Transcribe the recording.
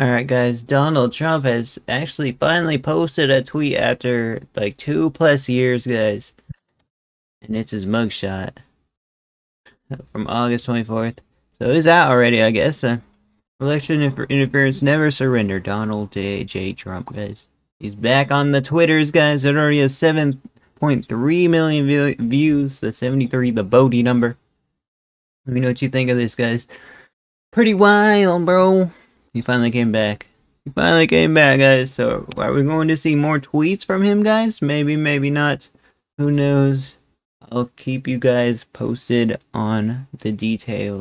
Alright guys, Donald Trump has actually finally posted a tweet after like two plus years guys. And it's his mugshot. From August 24th. So it's out already I guess. Uh, election inter interference never surrender. Donald J. J. Trump guys. He's back on the Twitters guys. It already has 7.3 million views. The 73, the Bodie number. Let me know what you think of this guys. Pretty wild bro. He finally came back. He finally came back, guys. So, are we going to see more tweets from him, guys? Maybe, maybe not. Who knows? I'll keep you guys posted on the details.